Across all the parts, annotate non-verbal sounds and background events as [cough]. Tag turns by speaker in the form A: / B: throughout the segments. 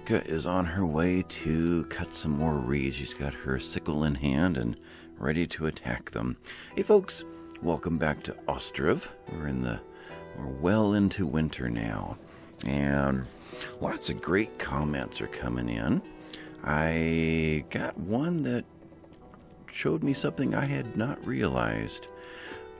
A: Odarka is on her way to cut some more reeds. She's got her sickle in hand and ready to attack them. Hey, folks, welcome back to Ostriv. We're in the we're well into winter now, and lots of great comments are coming in. I got one that showed me something I had not realized.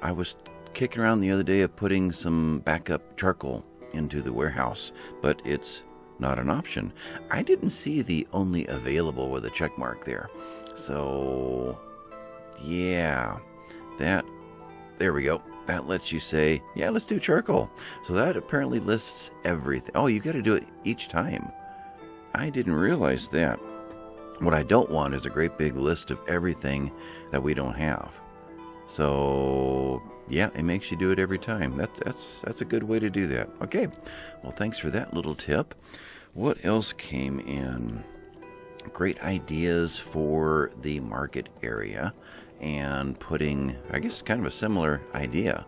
A: I was kicking around the other day of putting some backup charcoal into the warehouse, but it's not an option. I didn't see the only available with a check mark there. So, yeah, that, there we go. That lets you say, yeah, let's do charcoal. So that apparently lists everything. Oh, you got to do it each time. I didn't realize that. What I don't want is a great big list of everything that we don't have. So, yeah, it makes you do it every time. That's that's that's a good way to do that. Okay. Well, thanks for that little tip. What else came in? Great ideas for the market area and putting, I guess, kind of a similar idea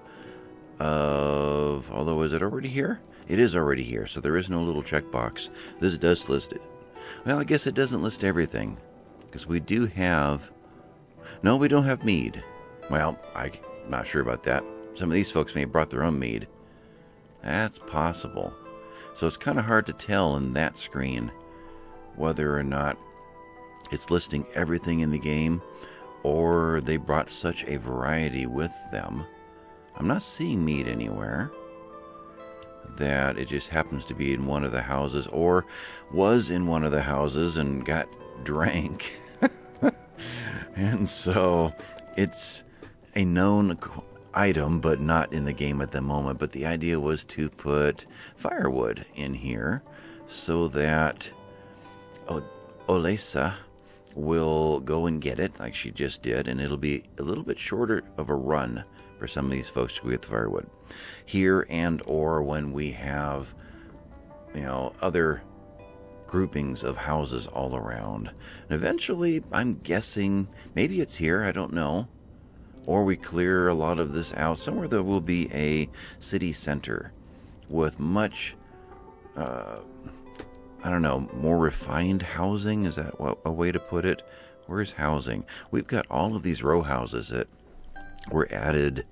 A: of, although is it already here? It is already here, so there is no little checkbox. This does list it. Well, I guess it doesn't list everything because we do have. No, we don't have mead. Well, I'm not sure about that. Some of these folks may have brought their own mead. That's possible. So it's kind of hard to tell in that screen whether or not it's listing everything in the game or they brought such a variety with them. I'm not seeing meat anywhere. That it just happens to be in one of the houses or was in one of the houses and got [laughs] drank. [laughs] and so it's a known item, but not in the game at the moment. But the idea was to put firewood in here so that o- Olesa will go and get it like she just did, and it'll be a little bit shorter of a run for some of these folks to get the firewood here and or when we have you know other groupings of houses all around and eventually i'm guessing maybe it's here i don't know or we clear a lot of this out somewhere there will be a city center with much uh, i don't know more refined housing. Is that a way to put it? Where's housing? We've got all of these row houses that were added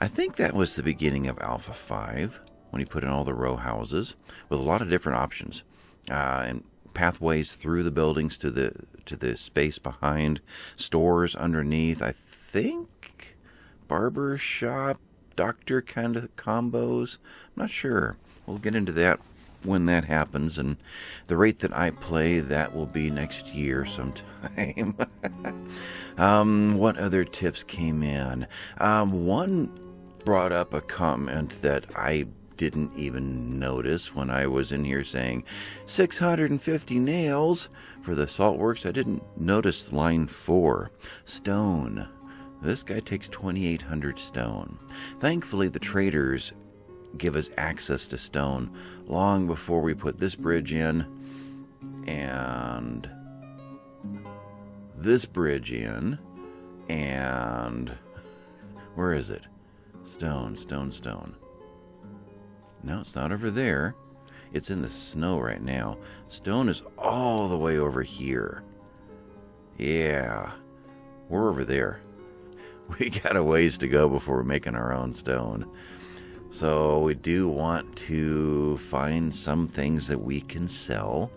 A: I think that was the beginning of Alpha 5 when you put in all the row houses with a lot of different options uh, and pathways through the buildings to the to the space behind, stores underneath. I think barber shop, doctor kind of combos. I'm not sure. We'll get into that when that happens and the rate that I play that will be next year sometime. [laughs] um, what other tips came in? Um, one brought up a comment that I didn't even notice when I was in here saying 650 nails for the salt works. I didn't notice line 4 stone. This guy takes 2800 stone. Thankfully, the traders give us access to stone long before we put this bridge in and this bridge in and where is it? Stone, stone, stone. No, it's not over there. It's in the snow right now. Stone is all the way over here. Yeah, we're over there. [laughs] We got a ways to go before we're making our own stone. So we do want to find some things that we can sell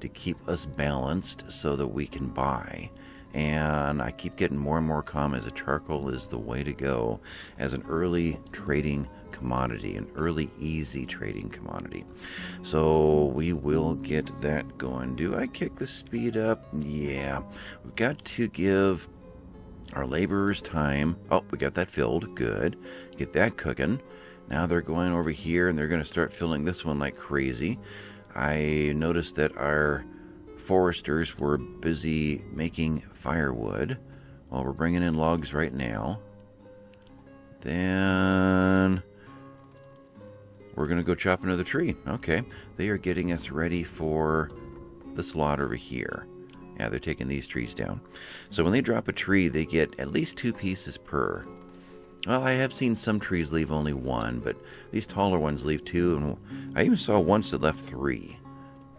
A: to keep us balanced so that we can buy and I keep getting more and more comments that charcoal is the way to go as an early trading commodity, an early easy trading commodity. So we will get that going. Do I kick the speed up? Yeah. We've got to give our laborers time. Oh, we got that filled. Good. Get that cooking. Now they're going over here and they're going to start filling this one like crazy. I noticed that our foresters were busy making firewood. Well, we're bringing in logs right now. Then we're going to go chop another tree. Okay. They are getting us ready for the slot over here. Yeah, they're taking these trees down. So when they drop a tree, they get at least two pieces per. Well, I have seen some trees leave only one, but these taller ones leave two, and I even saw once that left three.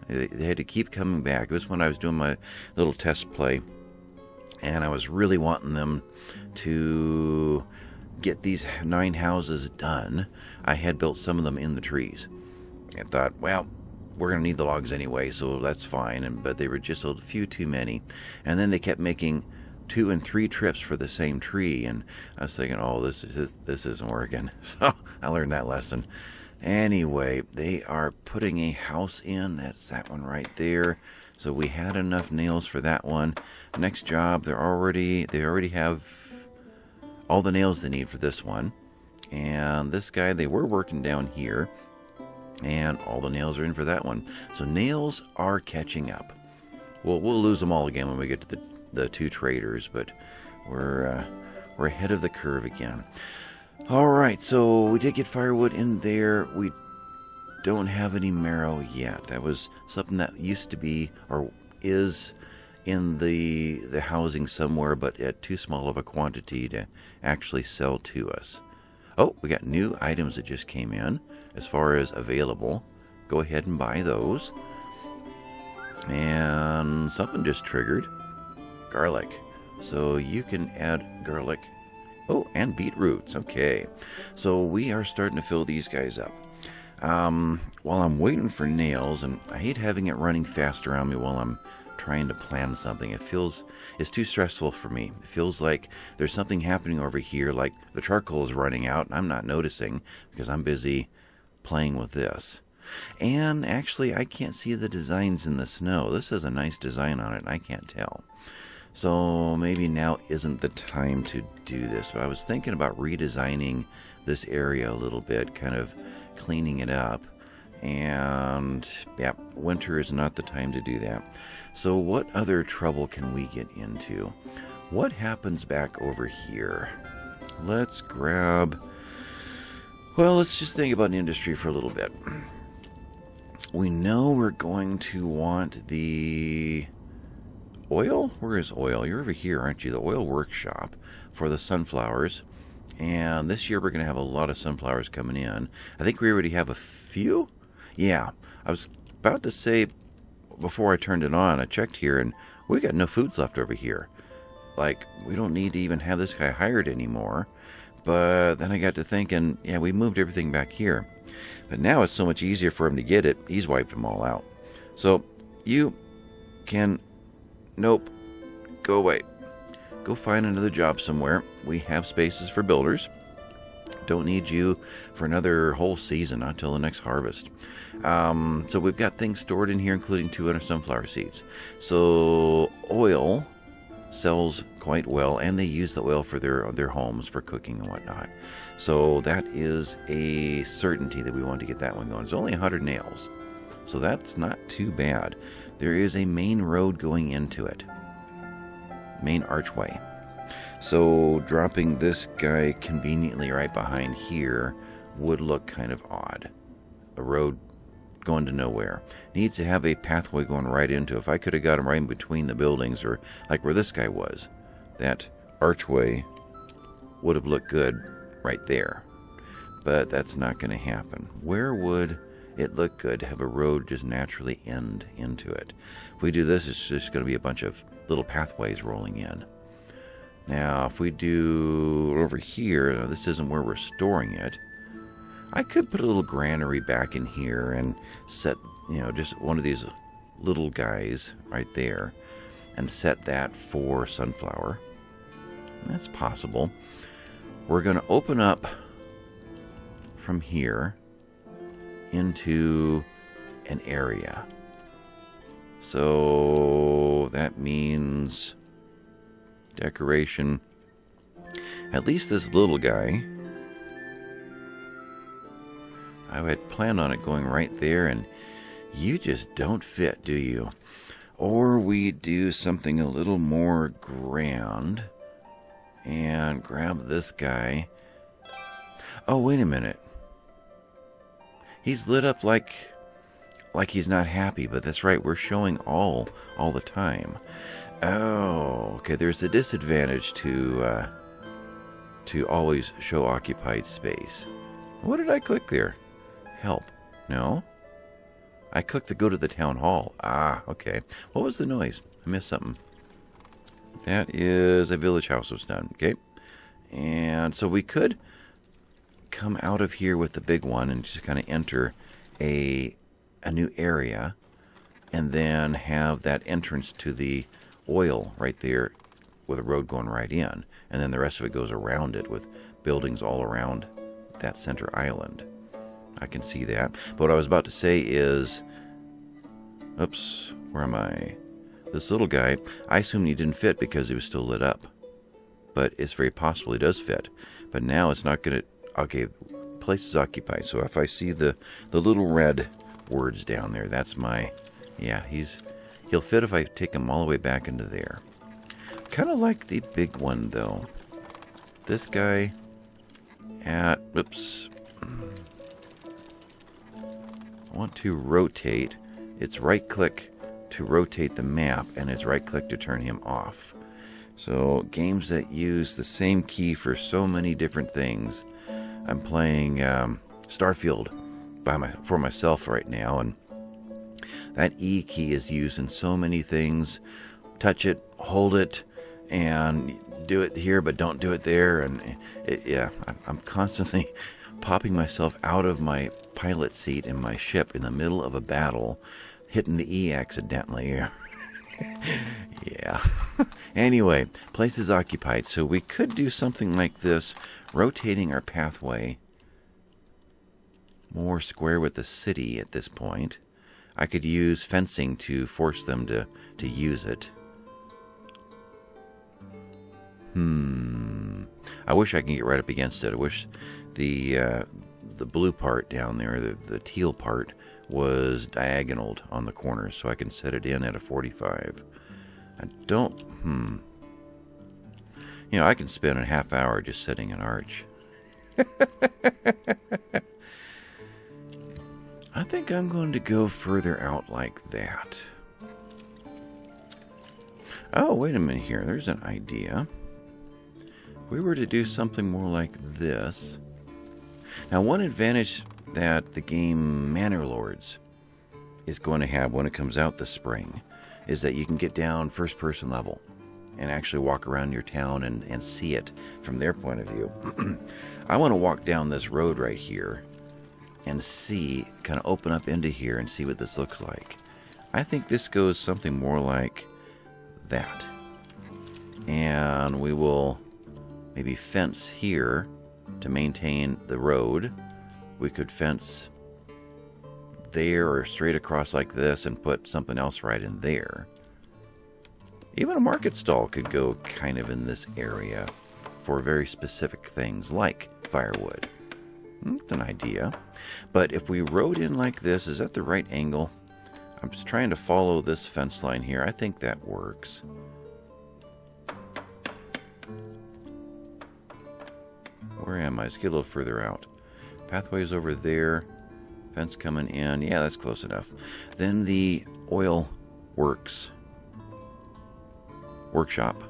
A: They, they had to keep coming back. It was when I was doing my little test play, and I was really wanting them to get these nine houses done. I had built some of them in the trees. I thought, well, we're going to need the logs anyway, so that's fine. And but they were just a few too many, and then they kept making two and three trips for the same tree, and I was thinking, oh, this is this, this isn't working. [laughs] So I learned that lesson. Anyway, they are putting a house in. That's that one right there. So we had enough nails for that one. Next job, they're already they already have all the nails they need for this one. And this guy, they were working down here and all the nails are in for that one. So nails are catching up. Well, we'll lose them all again when we get to the, the two traders, but we're uh, we're ahead of the curve again. All right, so we did get firewood in there. We don't have any marrow yet. That was something that used to be or is in the the housing somewhere, but at too small of a quantity to actually sell to us. Oh, we got new items that just came in as far as available. Go ahead and buy those. And something just triggered garlic. So you can add garlic. Oh, and beetroots. Okay. So we are starting to fill these guys up. Um, while I'm waiting for nails, and I hate having it running fast around me while I'm trying to plan something. It feels it's too stressful for me. It feels like there's something happening over here, like the charcoal is running out, and I'm not noticing because I'm busy playing with this. And actually, I can't see the designs in the snow. This has a nice design on it, I can't tell. So maybe now isn't the time to do this. But I was thinking about redesigning this area a little bit, kind of cleaning it up. And yeah, winter is not the time to do that. So, what other trouble can we get into? What happens back over here? Let's grab well, let's just think about an industry for a little bit. We know we're going to want the oil. Where is oil? You're over here, aren't you? The oil workshop for the sunflowers. And this year we're going to have a lot of sunflowers coming in. I think we already have a few. Yeah, I was about to say before I turned it on, I checked here and we got no foods left over here. Like, we don't need to even have this guy hired anymore. But then I got to thinking, yeah, we moved everything back here. But now it's so much easier for him to get it. He's wiped them all out. So you can, nope, go away. Go find another job somewhere. We have spaces for builders. Don't need you for another whole season not until the next harvest. Um, so we've got things stored in here, including 200 sunflower seeds. So oil sells quite well, and they use the oil for their their homes for cooking and whatnot. So that is a certainty that we want to get that one going. It's only 100 nails, so that's not too bad. There is a main road going into it, main archway. So dropping this guy conveniently right behind here would look kind of odd. A road going to nowhere. Needs to have a pathway going right into. If I could have got him right in between the buildings, or like where this guy was, that archway would have looked good right there. But that's not going to happen. Where would it look good to have a road just naturally end into it? If we do this, it's just going to be a bunch of little pathways rolling in. Now, if we do over here, this isn't where we're storing it. I could put a little granary back in here and set, you know, just one of these little guys right there and set that for sunflower. That's possible. We're going to open up from here into an area. So that means decoration. At least this little guy I had planned on it going right there, and you just don't fit, do you? Or we do something a little more grand and grab this guy. Oh, wait a minute. He's lit up like like he's not happy, but that's right, we're showing all all the time. Oh, okay, there's a disadvantage to uh, to always show occupied space. What did I click there? Help. No? I clicked the go to the town hall. Ah, okay. What was the noise? I missed something. That is a village house was done. Okay. And so we could come out of here with the big one and just kind of enter a a new area and then have that entrance to the oil right there with a road going right in and then the rest of it goes around it with buildings all around that center island. I can see that. But what I was about to say is oops, where am I? This little guy, I assumed he didn't fit because he was still lit up. But it's very possible he does fit. But now it's not going to okay, place is occupied. So if I see the the little red words down there, that's my yeah, he's he'll fit if I take him all the way back into there. Kind of like the big one though. This guy at oops. Want to rotate. It's right click to rotate the map and it's right click to turn him off. So games that use the same key for so many different things I'm playing um, Starfield by my for myself right now, and that E key is used in so many things. Touch it, hold it, and do it here, but don't do it there. And it, yeah, I'm constantly [laughs] popping myself out of my pilot seat in my ship in the middle of a battle, hitting the E accidentally. [laughs] yeah. [laughs] anyway, place is occupied, so we could do something like this rotating our pathway more square with the city at this point. I could use fencing to force them to, to use it. Hmm. I wish I could get right up against it. I wish the uh, the blue part down there, the, the teal part, was diagonaled on the corners so I can set it in at a 45. I don't, hmm. You know, I can spend a half hour just setting an arch. [laughs] I think I'm going to go further out like that. Oh, wait a minute here. There's an idea. If we were to do something more like this. Now, one advantage that the game Manor Lords is going to have when it comes out this spring is that you can get down first person level and actually walk around your town and, and see it from their point of view. [clears throat] I want to walk down this road right here and see, kind of open up into here and see what this looks like. I think this goes something more like that. And we will maybe fence here to maintain the road. We could fence there or straight across like this and put something else right in there. Even a market stall could go kind of in this area for very specific things like firewood. Hmm, it's an idea. But if we rode in like this, is that the right angle? I'm just trying to follow this fence line here. I think that works. Where am I? Let's get a little further out. Pathway's over there. Fence coming in. Yeah, that's close enough. Then the oil works workshop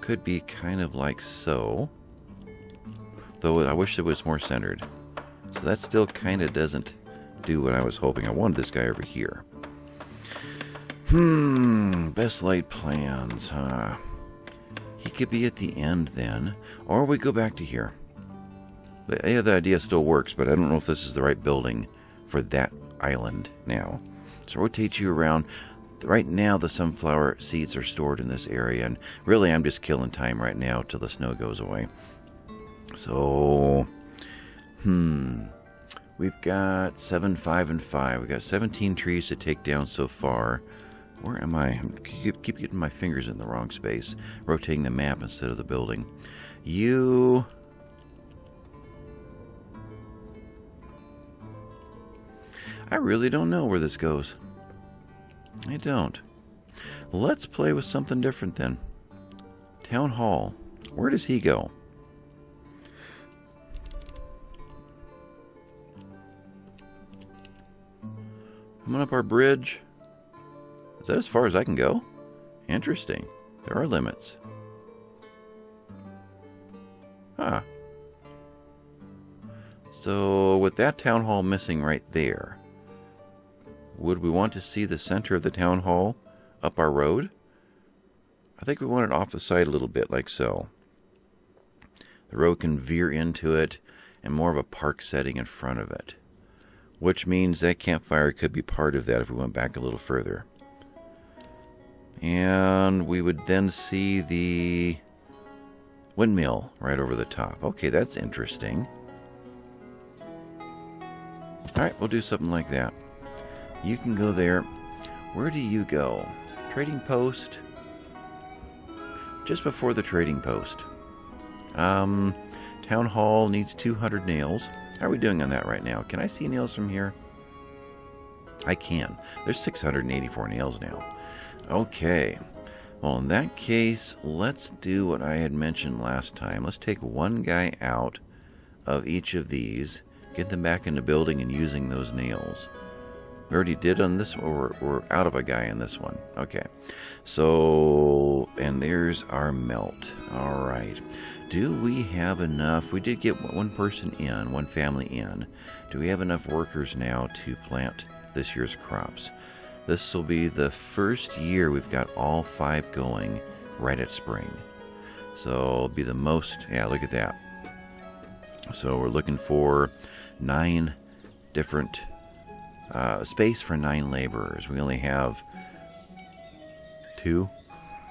A: could be kind of like so. Though I wish it was more centered. So that still kind of doesn't do what I was hoping. I wanted this guy over here. Hmm, best laid plans, huh? He could be at the end then. Or we go back to here. The, yeah, the idea still works, but I don't know if this is the right building for that island now. So rotate you around. Right now, the sunflower seeds are stored in this area, and really, I'm just killing time right now till the snow goes away. So, hmm, we've got seven, five, and five. We've got 17 trees to take down so far. Where am I? I keep, keep getting my fingers in the wrong space, rotating the map instead of the building. You. I really don't know where this goes. I don't. Let's play with something different then. Town Hall. Where does he go? Coming up our bridge. Is that as far as I can go? Interesting. There are limits. Huh. So, with that town hall missing right there, would we want to see the center of the town hall up our road? I think we want it off the side a little bit, like so. The road can veer into it and more of a park setting in front of it, which means that campfire could be part of that if we went back a little further. And we would then see the windmill right over the top. Okay, that's interesting. All right, we'll do something like that. You can go there. Where do you go? Trading post? Just before the trading post. Um, town hall needs 200 nails. How are we doing on that right now? Can I see nails from here? I can. There's 684 nails now. Okay. Well, in that case, let's do what I had mentioned last time. Let's take one guy out of each of these, get them back in the building and using those nails. We already did on this, one, or we're out of a guy in this one. Okay. So, and there's our melt. All right. Do we have enough? We did get one person in, one family in. Do we have enough workers now to plant this year's crops? This will be the first year we've got all five going right at spring. So it'll be the most, yeah, look at that. So we're looking for nine different uh, space for nine laborers. We only have two.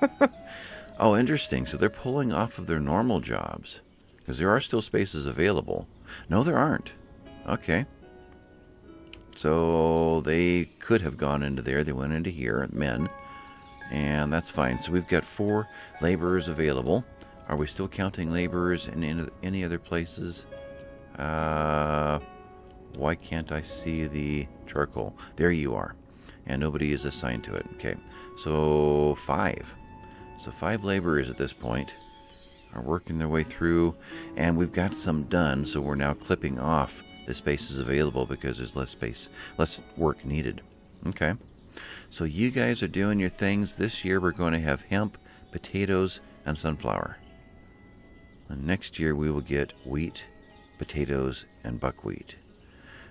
A: [laughs] oh, interesting. So they're pulling off of their normal jobs because there are still spaces available. No, there aren't. Okay. So they could have gone into there. They went into here, men, and that's fine. So we've got four laborers available. Are we still counting laborers in any other places? Uh, why can't I see the charcoal? There you are. And nobody is assigned to it. Okay, so five. So five laborers at this point are working their way through, and we've got some done. So we're now clipping off the space is available because there's less space, less work needed. Okay. So you guys are doing your things. This year we're going to have hemp, potatoes, and sunflower. And next year we will get wheat, potatoes, and buckwheat.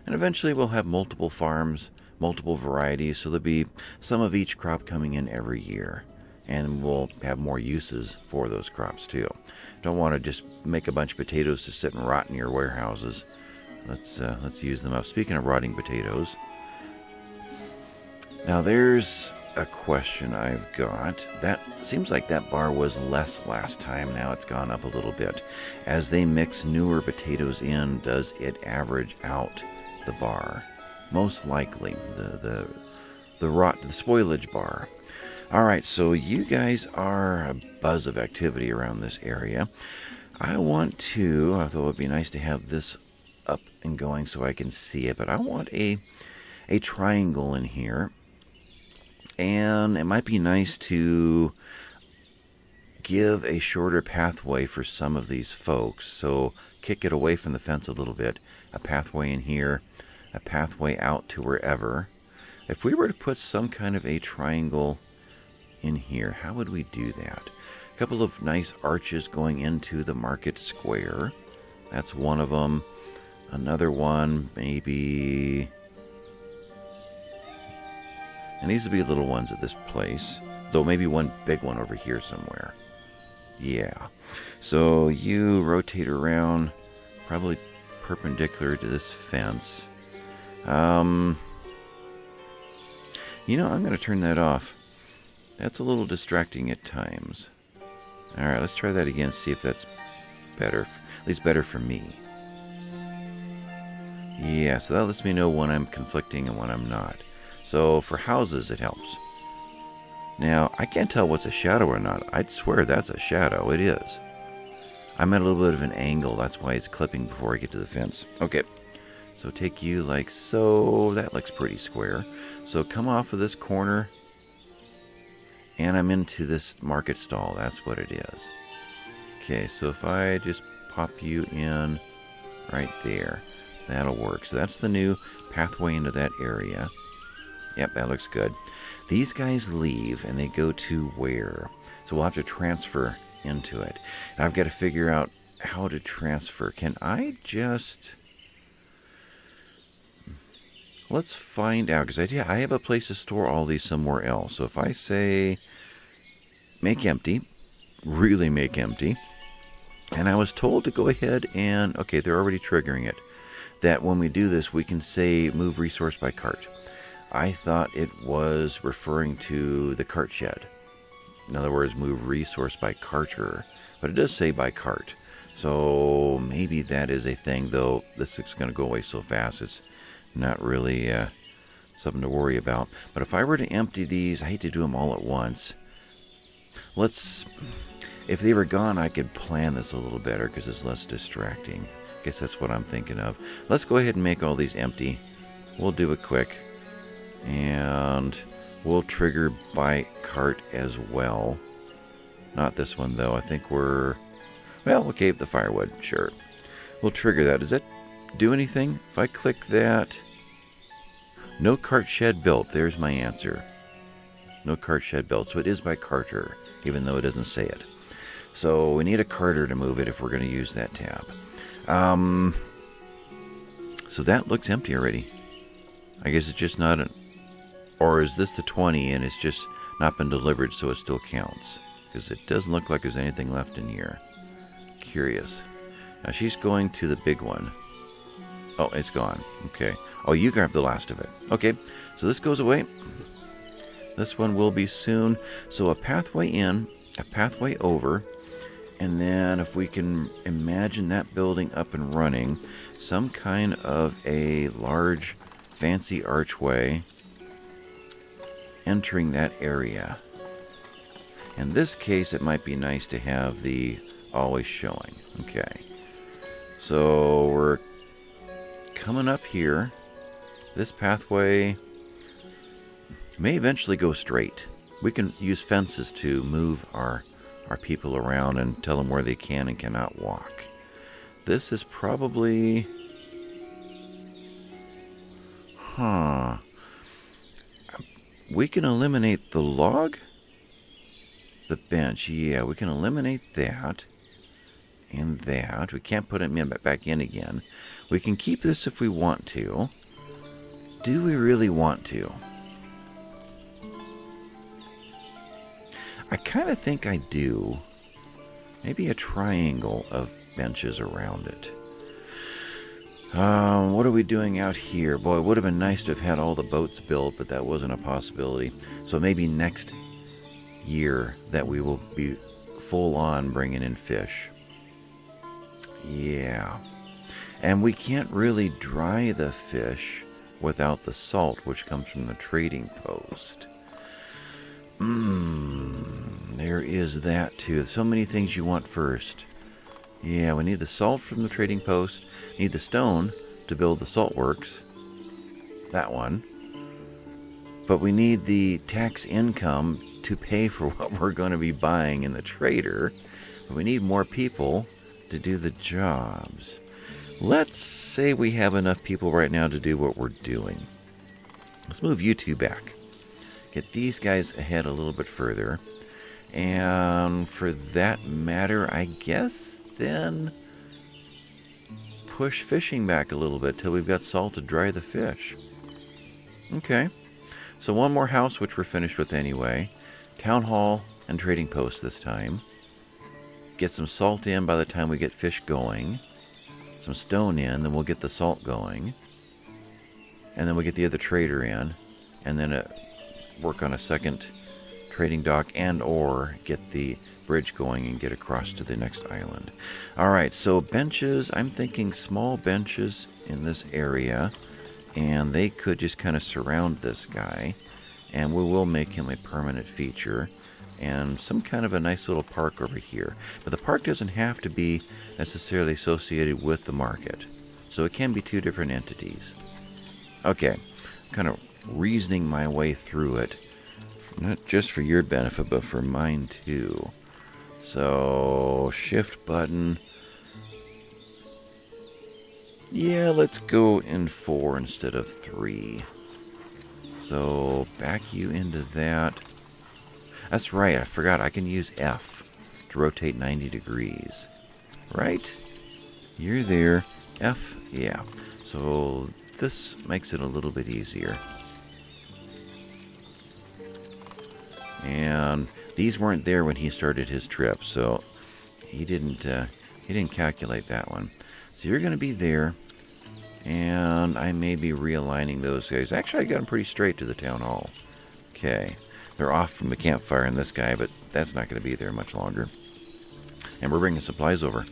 A: And eventually we'll have multiple farms, multiple varieties, so there'll be some of each crop coming in every year. And we'll have more uses for those crops too. Don't want to just make a bunch of potatoes to sit and rot in your warehouses. Let's uh, let's use them up. Speaking of rotting potatoes, now there's a question I've got. That seems like that bar was less last time. Now it's gone up a little bit. As they mix newer potatoes in, does it average out the bar? Most likely, the the the rot the spoilage bar. All right, so you guys are a buzz of activity around this area. I want to, although it would be nice to have this up and going so I can see it, but I want a a triangle in here. And it might be nice to give a shorter pathway for some of these folks. So kick it away from the fence a little bit. A pathway in here, a pathway out to wherever. If we were to put some kind of a triangle in here, how would we do that? A couple of nice arches going into the market square. That's one of them. Another one, maybe. And these would be little ones at this place. Though maybe one big one over here somewhere. Yeah. So you rotate around, probably perpendicular to this fence. Um, you know, I'm going to turn that off. That's a little distracting at times. Alright, let's try that again, see if that's better. At least better for me. Yeah, so that lets me know when I'm conflicting and when I'm not. So for houses, it helps. Now, I can't tell what's a shadow or not. I'd swear that's a shadow. It is. I'm at a little bit of an angle. That's why it's clipping before I get to the fence. Okay. So take you like so. That looks pretty square. So come off of this corner. And I'm into this market stall. That's what it is. Okay, so if I just pop you in right there. That'll work. So that's the new pathway into that area. Yep, that looks good. These guys leave and they go to where? So we'll have to transfer into it. And I've got to figure out how to transfer. Can I just... let's find out because I, yeah, I have a place to store all these somewhere else. So if I say make empty, really make empty, and I was told to go ahead and okay, they're already triggering it. That when we do this, we can say move resource by cart. I thought it was referring to the cart shed. In other words, move resource by carter, but it does say by cart. So maybe that is a thing, though this is going to go away so fast, it's not really uh, something to worry about. But if I were to empty these, I hate to do them all at once. Let's, if they were gone, I could plan this a little better because it's less distracting. Guess that's what I'm thinking of. Let's go ahead and make all these empty. We'll do it quick. And we'll trigger by cart as well. Not this one though. I think we're well, okay, the firewood, sure. We'll trigger that. Does that do anything? If I click that, no cart shed built. There's my answer. No cart shed built. So it is by carter, even though it doesn't say it. So we need a carter to move it if we're going to use that tab. Um, so that looks empty already. I guess it's just not an. Or is this the 20 and it's just not been delivered so it still counts? Because it doesn't look like there's anything left in here. Curious. Now she's going to the big one. Oh, it's gone. Okay. Oh, you grab the last of it. Okay. So this goes away. This one will be soon. So a pathway in, a pathway over, and then if we can imagine that building up and running, some kind of a large fancy archway entering that area. In this case, it might be nice to have the always showing. Okay. So we're coming up here. This pathway may eventually go straight. We can use fences to move our our people around and tell them where they can and cannot walk. This is probably Huh. We can eliminate the log? The bench, yeah, we can eliminate that and that. We can't put them in, back in again. We can keep this if we want to. Do we really want to? I kind of think I do. Maybe a triangle of benches around it. Um, what are we doing out here? Boy, it would have been nice to have had all the boats built, but that wasn't a possibility. So maybe next year that we will be full on bringing in fish. Yeah. And we can't really dry the fish without the salt, which comes from the trading post. Mmm, there is that too. So many things you want first. Yeah, we need the salt from the trading post, need the stone to build the salt works. That one. But we need the tax income to pay for [laughs] what we're going to be buying in the trader. But we need more people to do the jobs. Let's say we have enough people right now to do what we're doing. Let's move you two back. Get these guys ahead a little bit further. And for that matter, I guess then push fishing back a little bit till we've got salt to dry the fish. Okay. So one more house, which we're finished with anyway. Town hall and trading post this time. Get some salt in by the time we get fish going. Some stone in, then we'll get the salt going. And then we'll get the other trader in. And then uh, work on a second trading dock and or get the bridge going and get across to the next island. All right, so benches, I'm thinking small benches in this area, and they could just kind of surround this guy, and we will make him a permanent feature and some kind of a nice little park over here. But the park doesn't have to be necessarily associated with the market. So it can be two different entities. Okay, kind of reasoning my way through it. Not just for your benefit, but for mine too. So, shift button. Yeah, let's go in four instead of three. So, back you into that. That's right, I forgot. I can use F to rotate 90 degrees. Right? You're there. F, yeah. So this makes it a little bit easier. And these weren't there when he started his trip, so he didn't uh, he didn't calculate that one. So you're going to be there, and I may be realigning those guys. Actually, I got them pretty straight to the town hall. Okay, they're off from the campfire in this guy, but that's not going to be there much longer. And we're bringing supplies over.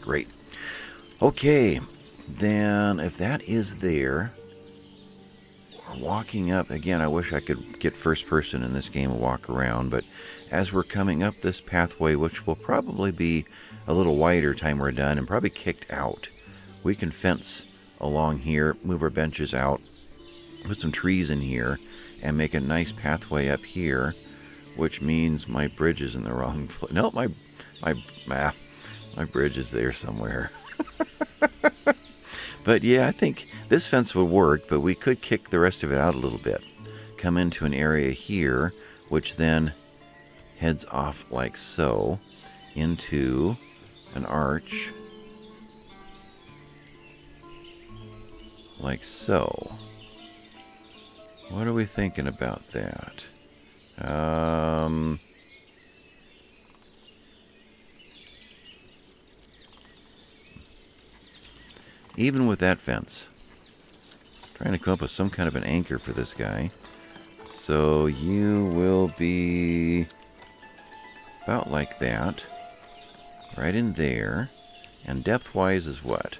A: Great. Okay, then if that is there, walking up again i wish i could get first person in this game and walk around but as we're coming up this pathway which will probably be a little wider time we're done and probably kicked out we can fence along here move our benches out put some trees in here and make a nice pathway up here which means my bridge is in the wrong [laughs] place no my my ah, my bridge is there somewhere [laughs] but yeah i think this fence would work, but we could kick the rest of it out a little bit. Come into an area here, which then heads off like so into an arch like so. What are we thinking about that? Um, even with that fence, Trying to come up with some kind of an anchor for this guy. So you will be about like that. Right in there. And depth-wise is what?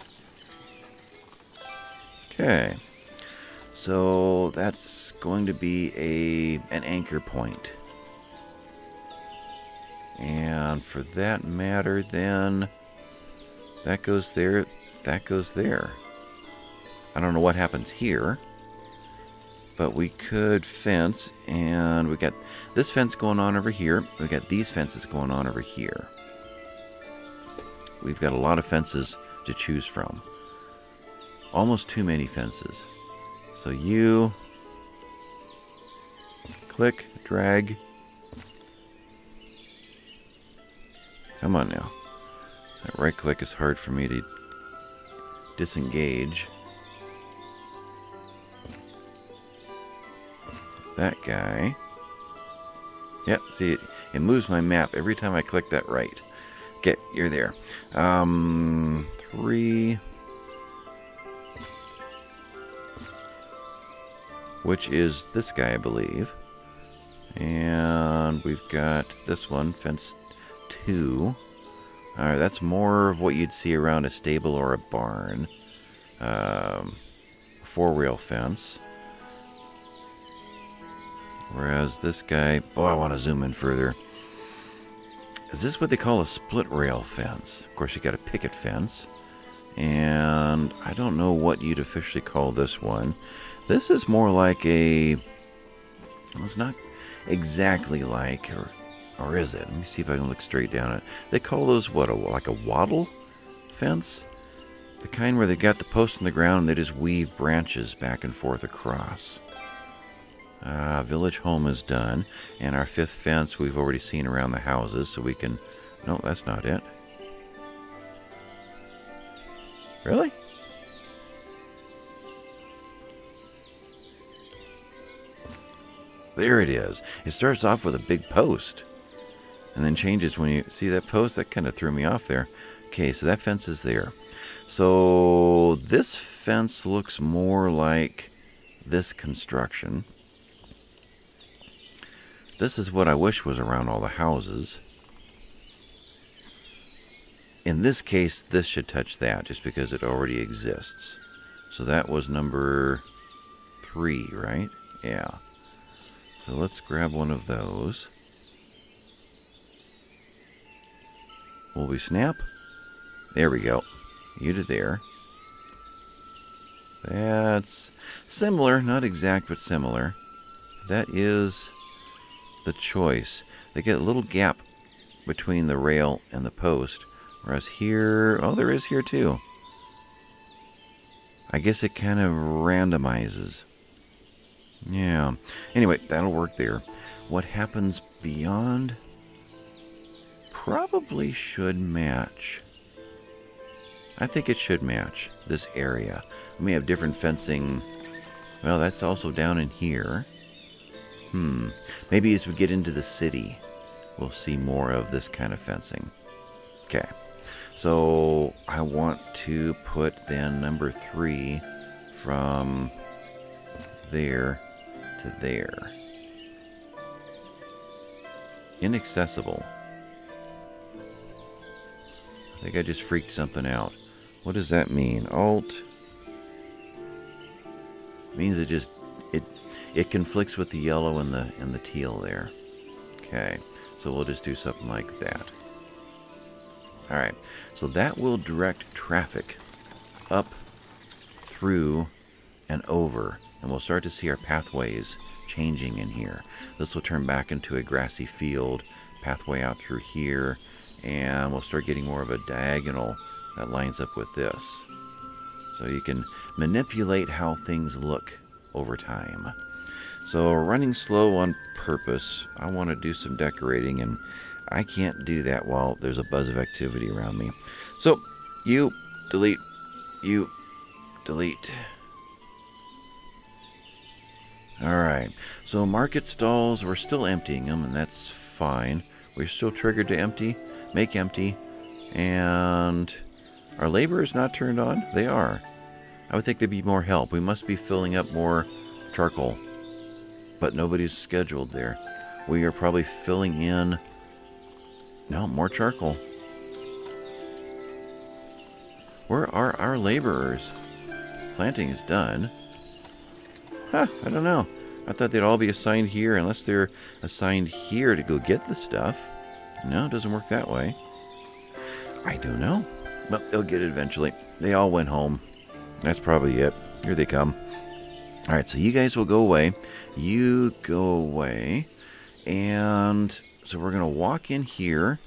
A: Okay. So that's going to be a an anchor point. And for that matter, then that goes there, that goes there. I don't know what happens here. But we could fence, and we got this fence going on over here. We got these fences going on over here. We've got a lot of fences to choose from. Almost too many fences. So you click, drag. Come on now. That right click is hard for me to disengage. that guy. Yep, see, it, moves my map every time I click that right. Okay, you're there. Um, three. Which is this guy, I believe. And we've got this one, fence two. Alright, that's more of what you'd see around a stable or a barn. Um, four rail fence. Whereas this guy, oh, I want to zoom in further. Is this what they call a split rail fence? Of course, you got a picket fence. And I don't know what you'd officially call this one. This is more like a. Well, it's not exactly like, or, is it? Let me see if I can look straight down it. They call those what? A, like a wattle fence? The kind where they got the posts in the ground and they just weave branches back and forth across. Uh, village home is done. And our fifth fence we've already seen around the houses, so we can... No, that's not it. Really? There it is. It starts off with a big post. And then changes when you see that post. That kind of threw me off there. Okay, so that fence is there. So this fence looks more like this construction. This is what I wish was around all the houses. In this case, this should touch that just because it already exists. So that was number three, right? Yeah. So let's grab one of those. Will we snap? There we go. You to there. That's similar, not exact, but similar. That is the choice. They get a little gap between the rail and the post. Whereas here, oh, there is here too. I guess it kind of randomizes. Yeah. Anyway, that'll work there. What happens beyond probably should match. I think it should match this area. We may have different fencing. Well, that's also down in here. Hmm. Maybe as we get into the city, we'll see more of this kind of fencing. Okay. So I want to put then number three from there to there. Inaccessible. I think I just freaked something out. What does that mean? Alt means it just it it conflicts with the yellow and the and the teal there. Okay. So we'll just do something like that. All right. So that will direct traffic up through and over and we'll start to see our pathways changing in here. This will turn back into a grassy field, pathway out through here, and we'll start getting more of a diagonal that lines up with this. So you can manipulate how things look over time. So running slow on purpose, I want to do some decorating and I can't do that while there's a buzz of activity around me. So you delete, you delete. Alright, so market stalls, we're still emptying them, and that's fine. We're still triggered to empty, make empty, and our labor is not turned on? They are. I would think there'd be more help. We must be filling up more charcoal, but nobody's scheduled there. We are probably filling in. No, more charcoal. Where are our laborers? Planting is done. Huh, I don't know. I thought they'd all be assigned here unless they're assigned here to go get the stuff. No, it doesn't work that way. I don't know. But they'll get it eventually. They all went home. That's probably it. Here they come. All right, so you guys will go away. You go away. And so we're going to walk in here.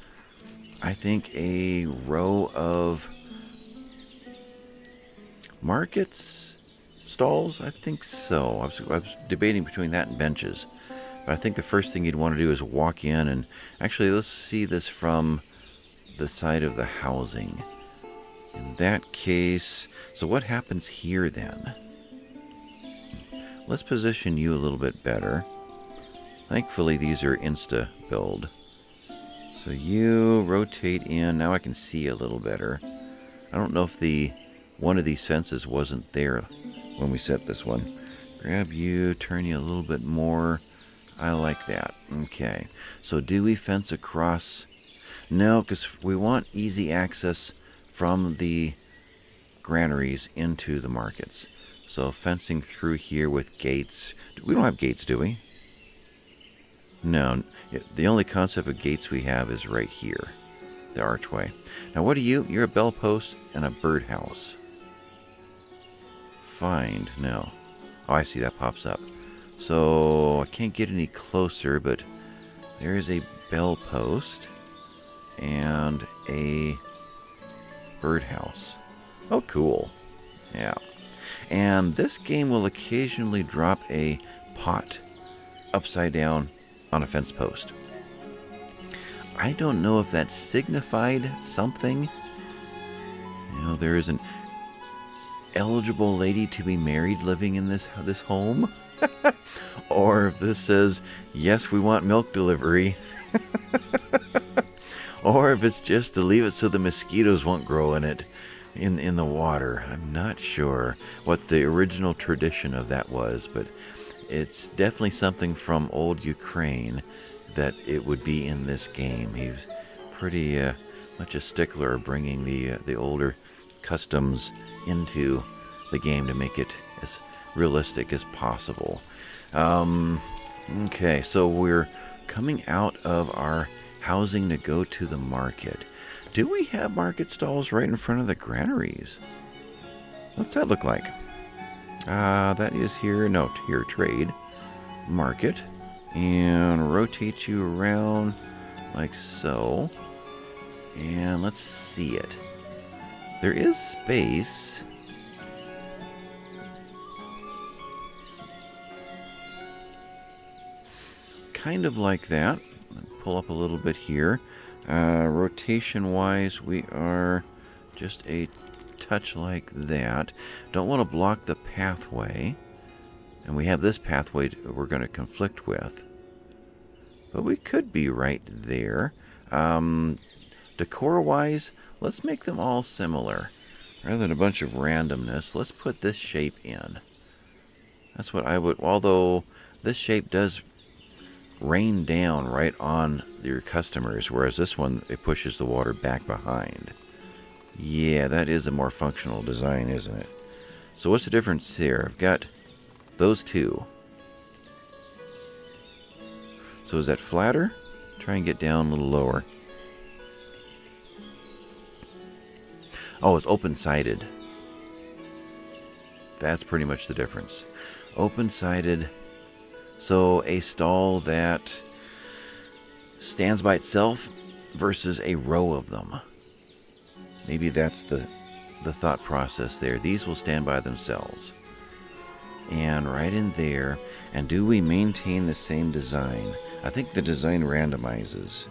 A: I think a row of markets stalls? I think so. I was, I was debating between that and benches. But I think the first thing you'd want to do is walk in and actually let's see this from the side of the housing. In that case, so what happens here then? Let's position you a little bit better. Thankfully, these are insta build. So you rotate in. Now I can see a little better. I don't know if the one of these fences wasn't there when we set this one. Grab you, turn you a little bit more. I like that. Okay. So do we fence across? No, because we want easy access from the granaries into the markets. So fencing through here with gates. We don't have gates, do we? No. The only concept of gates we have is right here. The archway. Now what are you? You're a bell post and a birdhouse find No. Oh, I see that pops up. So I can't get any closer, but there is a bell post and a birdhouse. Oh, cool. Yeah. And this game will occasionally drop a pot upside down on a fence post. I don't know if that signified something. You know, there is an eligible lady to be married living in this this home or if this says yes we want milk delivery. [laughs] Or if it's just to leave it so the mosquitoes won't grow in it in in the water. I'm not sure what the original tradition of that was but it's definitely something from old ukraine that it would be in this game. He's pretty uh, much a stickler bringing the uh, the older customs into the game to make it realistic as possible. Um, okay, so we're coming out of our housing to go to the market. Do we have market stalls right in front of the granaries? What's that look like? Uh, that is here, no, here, trade, market, and rotate you around like so. And let's see it. There is space. Kind of like that. Pull up a little bit here. Uh, rotation wise, we are just a touch like that. Don't want to block the pathway. And we have this pathway we're going to conflict with. But we could be right there. Um, Decor-wise, let's make them all similar. Rather than a bunch of randomness, let's put this shape in. That's what I would... Although this shape does rain down right on your customers, whereas this one, it pushes the water back behind. Yeah, that is a more functional design, isn't it? So what's the difference here? I've got those two. So is that flatter? Try and get down a little lower. Oh, it's open-sided. That's pretty much the difference. Open-sided. So a stall that stands by itself versus a row of them. Maybe that's the the thought process there. These will stand by themselves. And right in there, and do we maintain the same design? I think the design randomizes.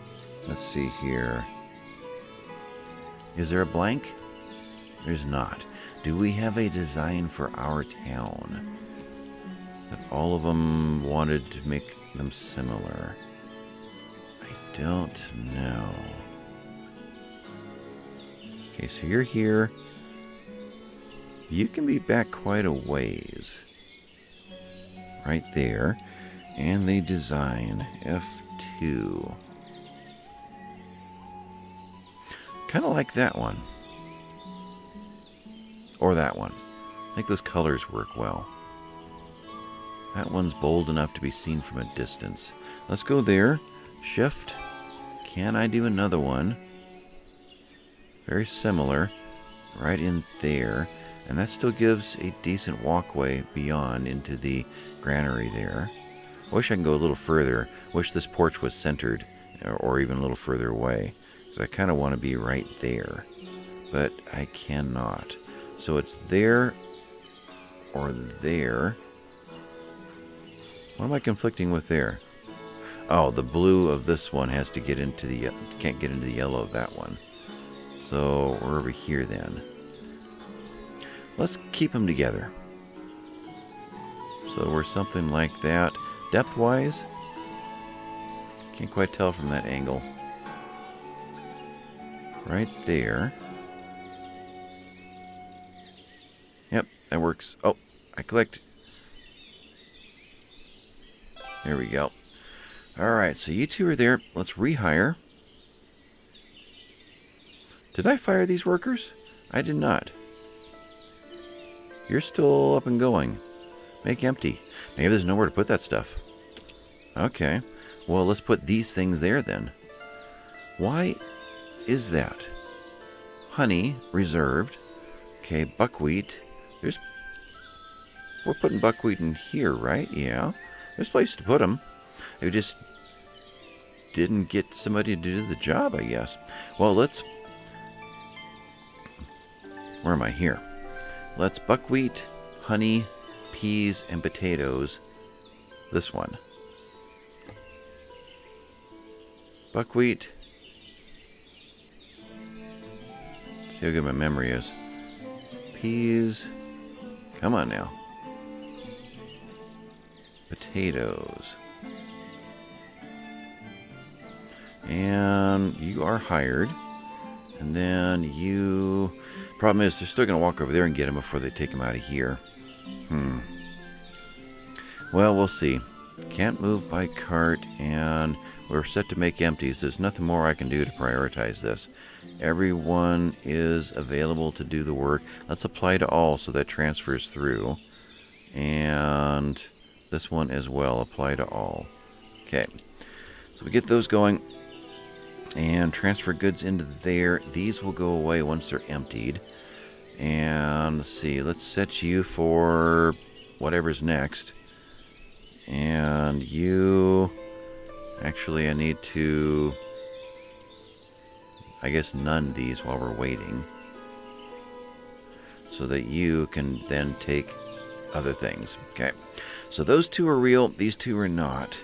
A: Let's see here. Is there a blank? There's not. Do we have a design for our town? But all of them wanted to make them similar. I don't know. Okay, so you're here. You can be back quite a ways. Right there. And they design F2. Kind of like that one. Or that one. I think those colors work well. That one's bold enough to be seen from a distance. Let's go there. Shift. Can I do another one? very similar right in there and that still gives a decent walkway beyond into the granary there I wish I can go a little further wish this porch was centered uh, or even a little further away because I kind of want to be right there but I cannot so it's there or there what am I conflicting with there oh the blue of this one has to get into the can't get into the yellow of that one so we're over here then. Let's keep them together. So we're something like that. Depth-wise, can't quite tell from that angle. Right there. Yep, that works. Oh, I clicked. There we go. Alright, so you two are there. Let's rehire. Did I fire these workers? I did not. You're still up and going. Make empty. Maybe there's nowhere to put that stuff. Okay. Well, let's put these things there then. Why is that? Honey, reserved. Okay, buckwheat. There's... We're putting buckwheat in here, right? Yeah. There's place to put them. We just didn't get somebody to do the job, I guess. Well, let's where am I? Here. Let's buckwheat, honey, peas, and potatoes. This one. Buckwheat. See how good my memory is. Peas. Come on now. Potatoes. And you are hired. And then you Problem is, they're still going to walk over there and get him before they take him out of here. Hmm. Well, we'll see. Can't move by cart, and we're set to make empties. There's nothing more I can do to prioritize this. Everyone is available to do the work. Let's apply to all so that transfers through. And this one as well. Apply to all. Okay. So we get those going and transfer goods into there. These will go away once they're emptied. And let's see, let's set you for whatever's next. And you... Actually, I need to... I guess none these while we're waiting. So that you can then take other things. Okay. So those two are real, these two are not.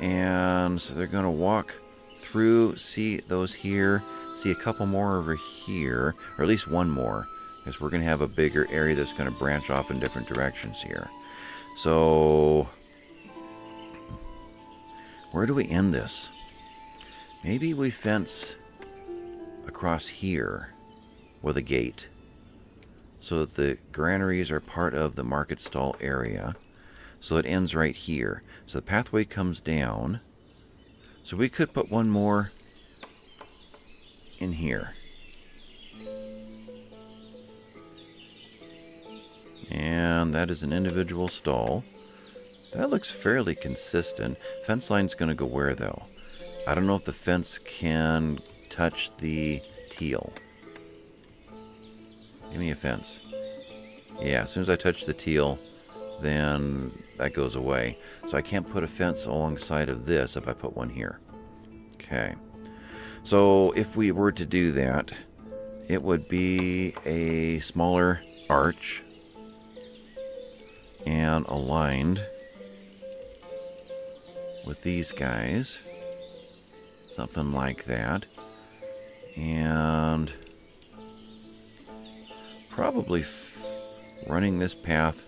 A: And so they're going to walk through, see those here, see a couple more over here, or at least one more. Because we're going to have a bigger area that's going to branch off in different directions here. So, where do we end this? Maybe we fence across here with a gate so that the granaries are part of the market stall area. So it ends right here. So the pathway comes down. So we could put one more in here. And that is an individual stall. That looks fairly consistent. Fence line's going to go where, though? I don't know if the fence can touch the teal. Give me a fence. Yeah, as soon as I touch the teal, then that goes away. So I can't put a fence alongside of this if I put one here. Okay. So if we were to do that, it would be a smaller arch and aligned with these guys. Something like that. And probably running this path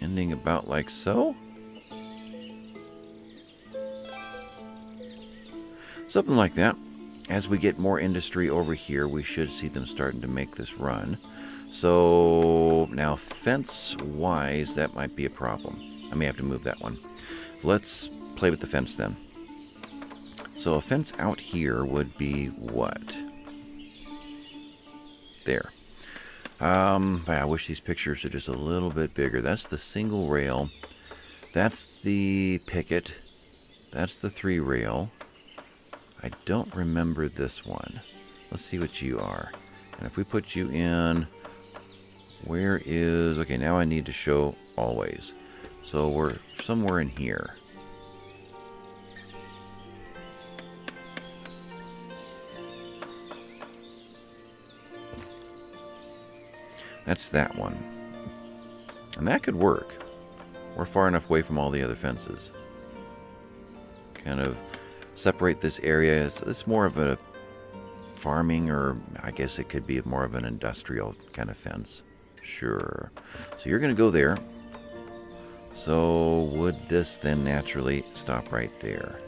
A: ending about like so. Something like that. As we get more industry over here, we should see them starting to make this run. So now fence wise, that might be a problem. I may have to move that one. Let's play with the fence then. So a fence out here would be what? There. Um, I wish these pictures are just a little bit bigger. That's the single rail. That's the picket. That's the three rail. I don't remember this one. Let's see what you are. And if we put you in where is... Okay, now I need to show always. So we're somewhere in here. That's that one. And that could work. We're far enough away from all the other fences. Kind of separate this area. It's, more of a farming, or I guess it could be more of an industrial kind of fence. Sure. So you're going to go there. So would this then naturally stop right there?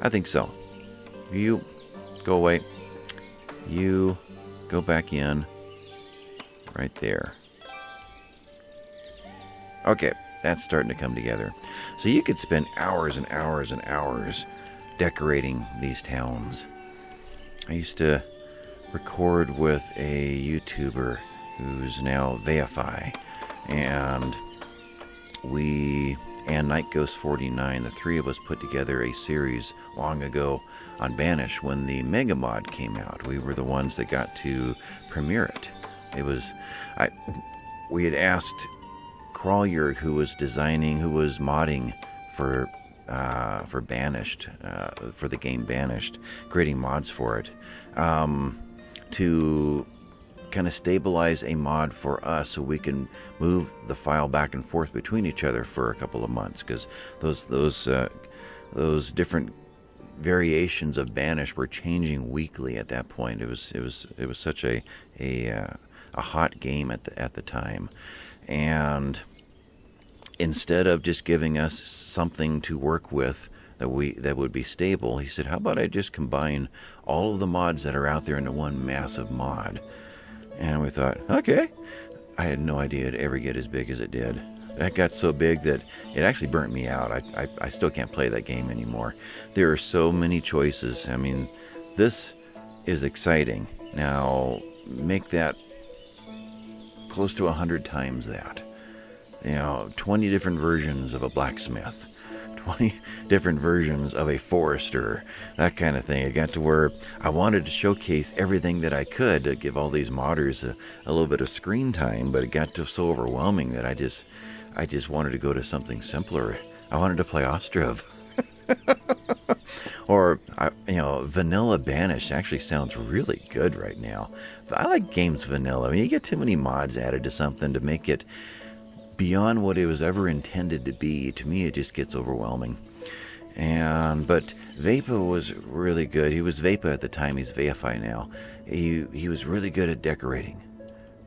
A: I think so. You go away. You go back in right there. Okay, that's starting to come together. So you could spend hours and hours and hours decorating these towns. I used to record with a YouTuber who's now Veify, and we and Night Ghost 49, the three of us put together a series long ago on Banish when the Mega Mod came out. We were the ones that got to premiere it. It was I we had asked Kralyerg who was designing, who was modding for uh, for Banished, uh, for the game Banished, creating mods for it, um, to kind of stabilize a mod for us so we can move the file back and forth between each other for a couple of months because those those uh, those different variations of Banish were changing weekly at that point. It was it was it was such a a uh, a hot game at the at the time, and instead of just giving us something to work with that we that would be stable, he said, "How about I just combine all of the mods that are out there into one massive mod?" And we thought, "Okay." I had no idea it'd ever get as big as it did. That got so big that it actually burnt me out. I, I, I still can't play that game anymore. There are so many choices. I mean, this is exciting. Now, make that close to a hundred times that you know, 20 different versions of a blacksmith, 20 [laughs] different versions of a forester, that kind of thing. It got to where I wanted to showcase everything that I could to give all these modders a, a little bit of screen time, but it got to so overwhelming that I just, I just wanted to go to something simpler. I wanted to play Ostriv. [laughs] or you know vanilla banished actually sounds really good right now i like games vanilla I mean, you get too many mods added to something to make it beyond what it was ever intended to be, to me, it just gets overwhelming. And but Vapa was really good. He was Vapa at the time. He's Veify now. He he was really good at decorating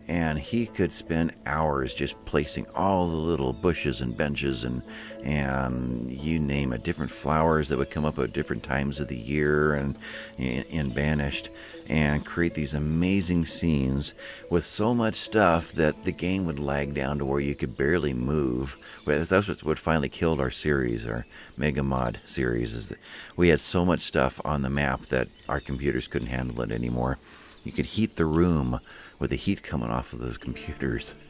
A: and he could spend hours just placing all the little bushes and benches and and you name it, different flowers that would come up at different times of the year and in, Banished, and create these amazing scenes with so much stuff that the game would lag down to where you could barely move. That's what finally killed our series, our Mega Mod series, is that we had so much stuff on the map that our computers couldn't handle it anymore. You could heat the room with the heat coming off of those computers. [laughs]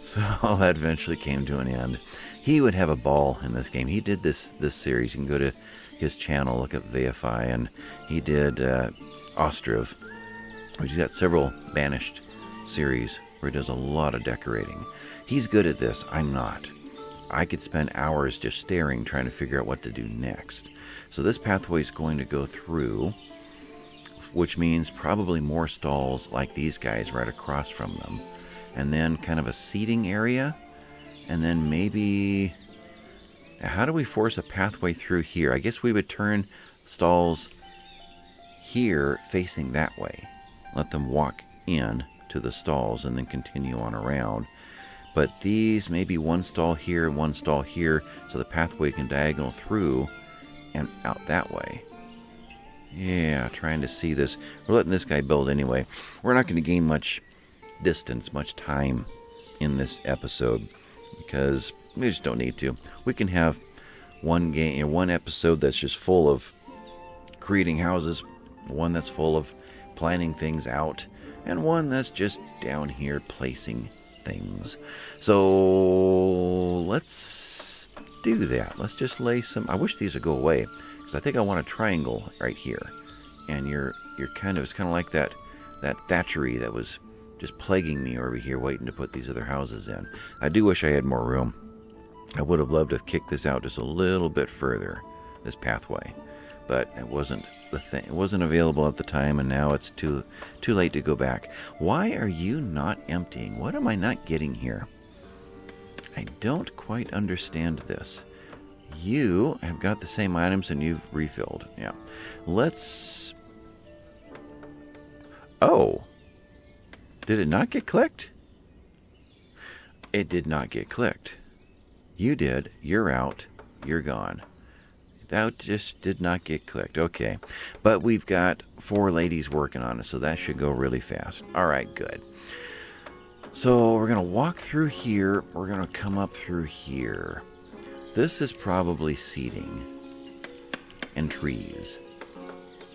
A: So all that eventually came to an end. He would have a ball in this game. He did this this series. You can go to his channel, look at Veify, and he did uh, Ostriv. He's got several banished series where he does a lot of decorating. He's good at this. I'm not. I could spend hours just staring, trying to figure out what to do next. So this pathway is going to go through which means probably more stalls like these guys right across from them. And then kind of a seating area. And then maybe. How do we force a pathway through here? I guess we would turn stalls here facing that way. Let them walk in to the stalls and then continue on around. But these, maybe one stall here and one stall here, so the pathway can diagonal through and out that way. Yeah, trying to see this. We're letting this guy build anyway. We're not going to gain much distance, much time in this episode because we just don't need to. We can have one game, one episode that's just full of creating houses, one that's full of planning things out, and one that's just down here placing things. So let's do that. Let's just lay some. I wish these would go away. Because I think I want a triangle right here. And you're you're kind of it's kind of like that that thatchery that was just plaguing me over here waiting to put these other houses in. I do wish I had more room. I would have loved to have kicked this out just a little bit further, this pathway. But it wasn't the thing it wasn't available at the time and now it's too too late to go back. Why are you not emptying? What am I not getting here? I don't quite understand this. You have got the same items and you've refilled. Yeah. Let's. Oh. Did it not get clicked? It did not get clicked. You did. You're out. You're gone. That just did not get clicked. Okay. But we've got four ladies working on it, so that should go really fast. All right, good. So we're going to walk through here. We're going to come up through here. This is probably seating and trees.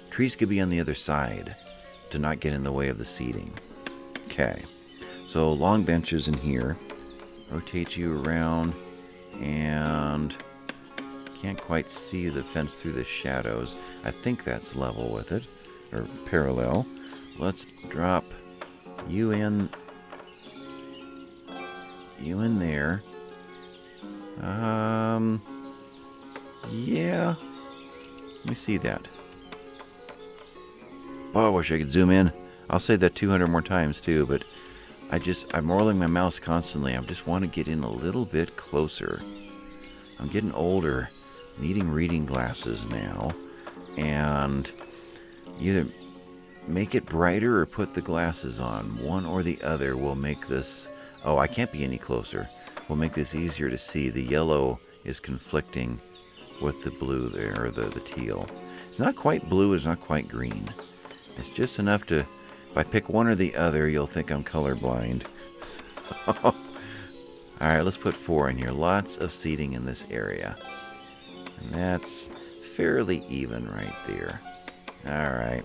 A: Trees could be on the other side to not get in the way of the seating. Okay, so long benches in here. Rotate you around and can't quite see the fence through the shadows. I think that's level with it or parallel. Let's drop you in you in there um, yeah. Let me see that. Oh, I wish I could zoom in. I'll say that 200 more times too, but I just, I'm rolling my mouse constantly. I just want to get in a little bit closer. I'm getting older, needing reading glasses now, and either make it brighter or put the glasses on. One or the other will make this. Oh, I can't be any closer will make this easier to see. The yellow is conflicting with the blue there, or the, the teal. It's not quite blue, it's not quite green. It's just enough to, if I pick one or the other, you'll think I'm colorblind. [laughs] So, all right, let's put four in here. Lots of seating in this area. And that's fairly even right there. All right,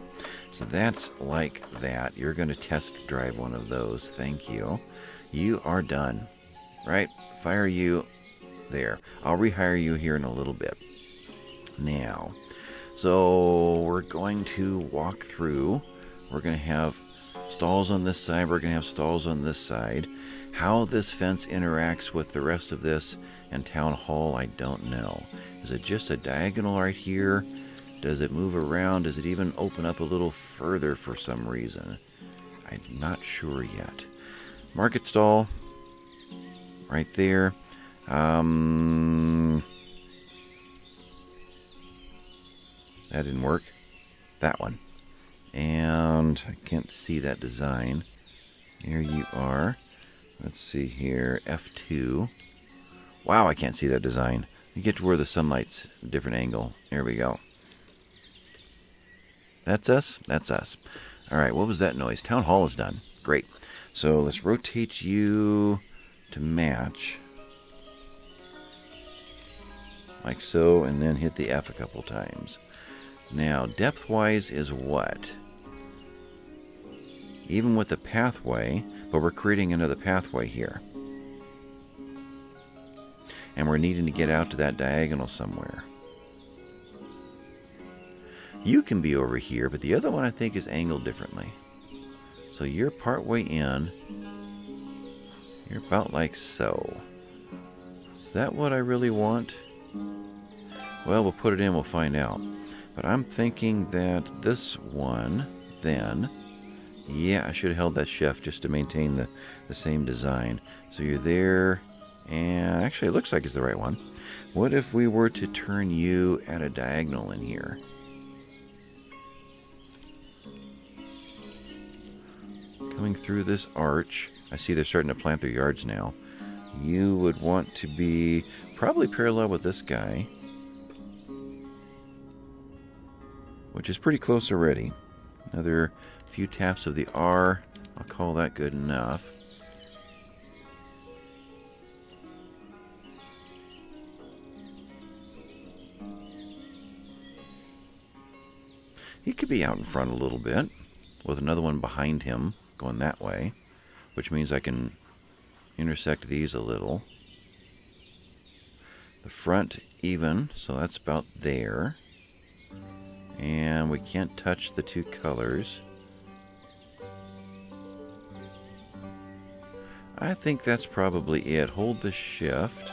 A: so that's like that. You're going to test drive one of those. Thank you. You are done right? Fire you there. I'll rehire you here in a little bit. Now, so we're going to walk through. We're going to have stalls on this side. We're going to have stalls on this side. How this fence interacts with the rest of this and town hall, I don't know. Is it just a diagonal right here? Does it move around? Does it even open up a little further for some reason? I'm not sure yet. Market stall, right there. Um, That didn't work. That one. And I can't see that design. Here you are. Let's see here. F2. Wow, I can't see that design. You get to where the sunlight's a different angle. There we go. That's us? That's us. All right, what was that noise? Town Hall is done. Great. So let's rotate you to match. Like so, and then hit the F a couple times. Now, depth-wise is what? Even with the pathway, but we're creating another pathway here. And we're needing to get out to that diagonal somewhere. You can be over here, but the other one I think is angled differently. So you're partway in. You're about like so. Is that what I really want? Well, we'll put it in, we'll find out. But I'm thinking that this one, then, yeah, I should have held that shift just to maintain the, the same design. So you're there, and actually it looks like it's the right one. What if we were to turn you at a diagonal in here? Coming through this arch, I see they're starting to plant their yards now. You would want to be probably parallel with this guy, which is pretty close already. Another few taps of the R, I'll call that good enough. He could be out in front a little bit with another one behind him going that way, which means I can intersect these a little. The front even, so that's about there. And we can't touch the two colors. I think that's probably it. Hold the shift.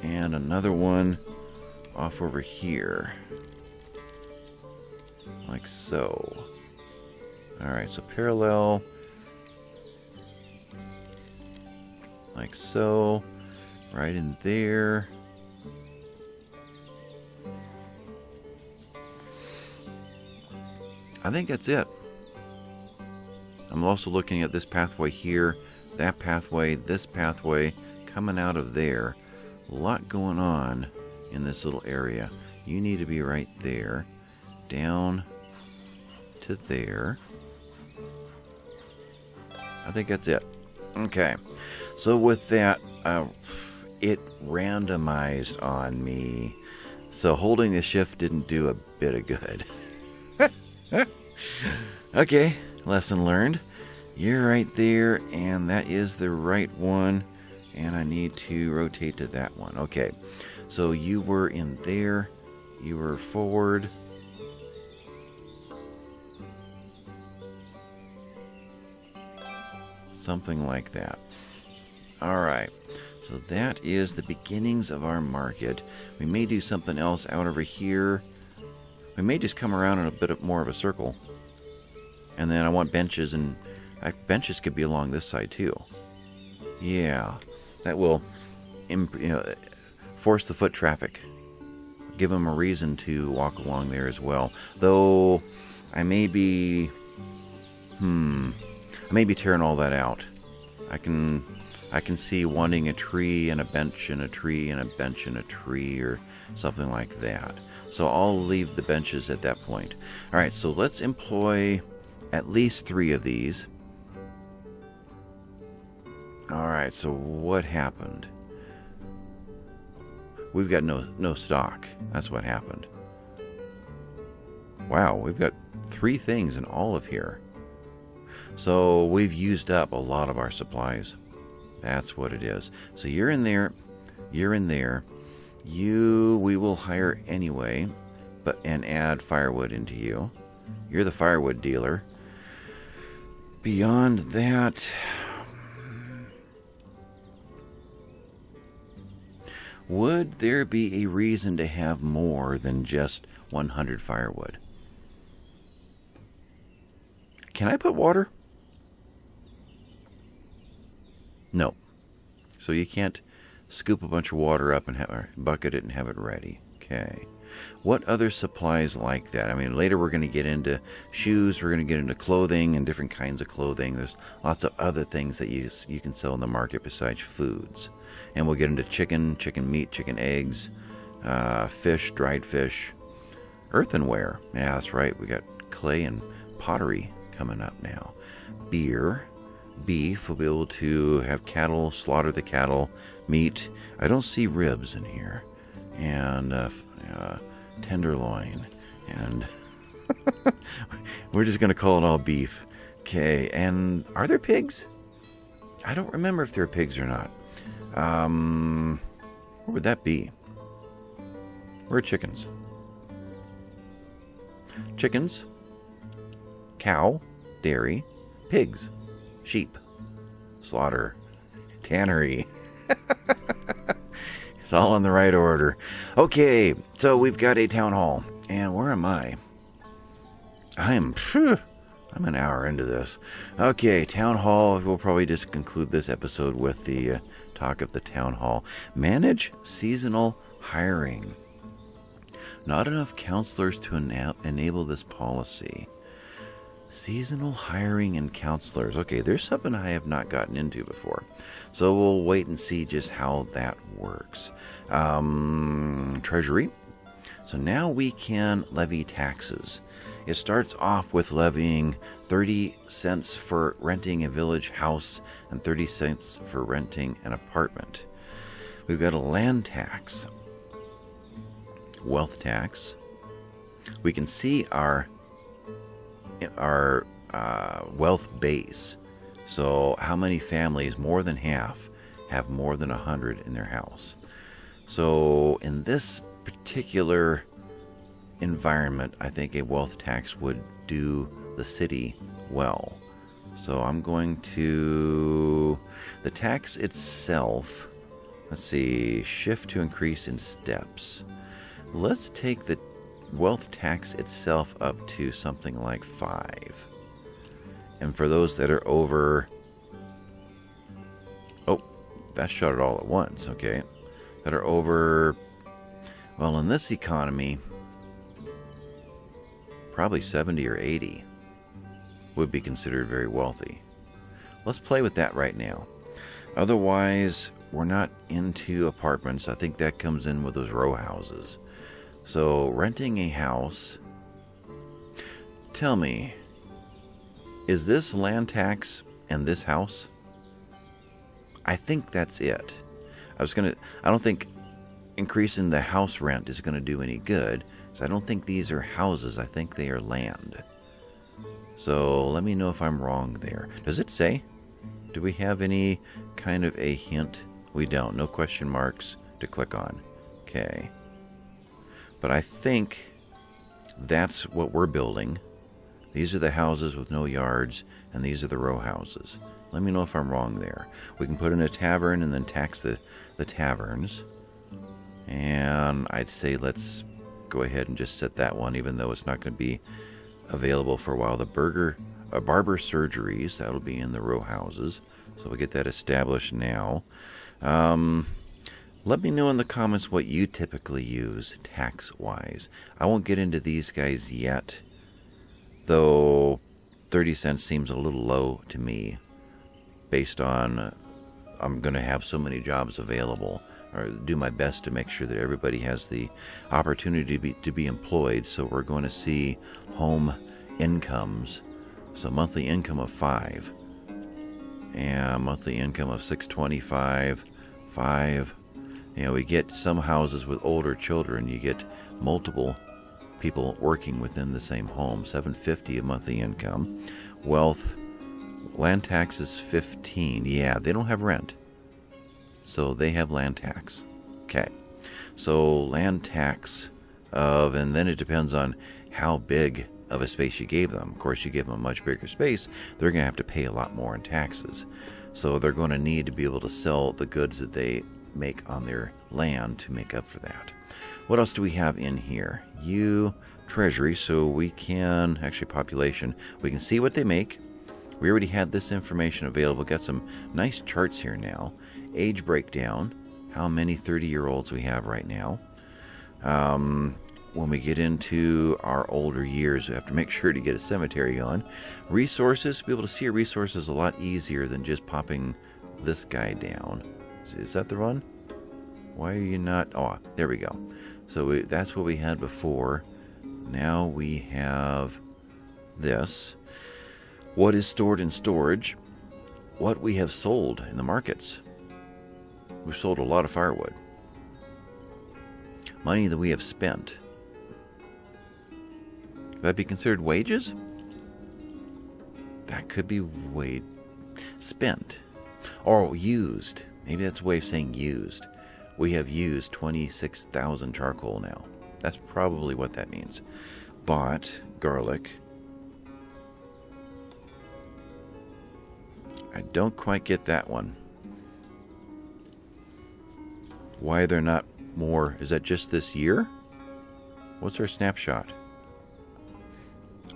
A: And another one off over here. Like so. Alright, so parallel like so, right in there. I think that's it. I'm also looking at this pathway here, that pathway, this pathway coming out of there. A lot going on in this little area. You need to be right there, down to there. I think that's it. Okay. So with that, uh, it randomized on me. So holding the shift didn't do a bit of good. [laughs] okay, lesson learned. You're right there, and that is the right one. And I need to rotate to that one. Okay, so you were in there, you were forward. Something like that. All right. So that is the beginnings of our market. We may do something else out over here. We may just come around in a bit more of a circle. And then I want benches, and benches could be along this side too. Yeah, that will you know, force the foot traffic. Give them a reason to walk along there as well. Though I may be, hmm, I may be tearing all that out. I can I can see wanting a tree and a bench and a tree and a bench and a tree or something like that. So I'll leave the benches at that point. All right, so let's employ at least three of these. All right, so what happened? We've got no no stock. That's what happened. Wow, we've got three things in all of here. So we've used up a lot of our supplies. That's what it is. So you're in there, you're in there. You we will hire anyway, but and add firewood into you. You're the firewood dealer. Beyond that, would there be a reason to have more than just 100 firewood? Can I put water? No. So you can't scoop a bunch of water up and have, a bucket it and have it ready. Okay. What other supplies like that? I mean, later we're going to get into shoes, we're going to get into clothing and different kinds of clothing. There's lots of other things that you, you can sell in the market besides foods. And we'll get into chicken, chicken meat, chicken eggs, uh, fish, dried fish, earthenware. Yeah, that's right. We got clay and pottery coming up now. Beer, beef. We'll be able to have cattle, slaughter the cattle, meat. I don't see ribs in here. And uh, uh, tenderloin. And [laughs] we're just going to call it all beef. Okay. And are there pigs? I don't remember if there are pigs or not. Um, where would that be? Where are chickens? Chickens, cow, dairy, pigs, sheep, slaughter, tannery. [laughs] it's all in the right order. Okay, so we've got a town hall. And where am I? I'm phew, I'm an hour into this. Okay, town hall. We'll probably just conclude this episode with the uh, talk of the town hall. Manage seasonal hiring. Not enough counselors to ena- enable this policy. Seasonal hiring and counselors. Okay, there's something I have not gotten into before. So we'll wait and see just how that works. Um, treasury. So now we can levy taxes. It starts off with levying 30 cents for renting a village house and 30 cents for renting an apartment. We've got a land tax, wealth tax. We can see our our uh, wealth base. So, how many families, more than half, have more than a hundred in their house? So, in this particular environment, I think a wealth tax would do the city well. So I'm going to. The tax itself, let's see, shift to increase in steps. Let's take the wealth tax itself up to something like five. And for those that are over. Oh, that shot it all at once, okay. That are over. Well, in this economy, probably 70 or 80 would be considered very wealthy. Let's play with that right now. Otherwise, we're not into apartments. I think that comes in with those row houses. So, renting a house. Tell me, is this land tax and this house? I think that's it. I was going to, I don't think increasing the house rent is going to do any good. So I don't think these are houses. I think they are land. So let me know if I'm wrong there. Does it say? Do we have any kind of a hint? We don't. No question marks to click on. Okay. But I think that's what we're building. These are the houses with no yards, and these are the row houses. Let me know if I'm wrong there. We can put in a tavern and then tax the, the taverns. And I'd say let's go ahead and just set that one, even though it's not going to be available for a while. The burger, uh, barber surgeries, that'll be in the row houses. So we'll get that established now. Um, let me know in the comments what you typically use tax wise. I won't get into these guys yet, though 30 cents seems a little low to me based on uh, I'm going to have so many jobs available or do my best to make sure that everybody has the opportunity to be, to be employed. So we're going to see home incomes. So monthly income of five, and monthly income of six twenty-five, five. You know, we get some houses with older children. You get multiple people working within the same home. Seven fifty a monthly income. Wealth, land tax is fifteen. Yeah, they don't have rent. So they have land tax. Okay. So land tax of, and then it depends on how big of a space you gave them. Of course, you give them a much bigger space, they're going to have to pay a lot more in taxes. So they're going to need to be able to sell the goods that they make on their land to make up for that. What else do we have in here? You treasury, so we can actually population. We can see what they make. We already had this information available. Got some nice charts here now age breakdown, how many 30 year olds we have right now. Um, when we get into our older years, we have to make [laughs] sure to get a cemetery on. Resources, be able to see a resource is a lot easier than just popping this guy down. Is that the run? Why are you not? Oh, there we go. So we, that's what we had before. Now we have this. What is stored in storage? What we have sold in the markets. We've sold a lot of firewood. Money that we have spent. Could that be considered wages? That could be wage spent or used. Maybe that's a way of saying used. We have used 26,000 charcoal now. That's probably what that means. Bought garlic. I don't quite get that one. Why they're not more? Is that just this year? What's our snapshot?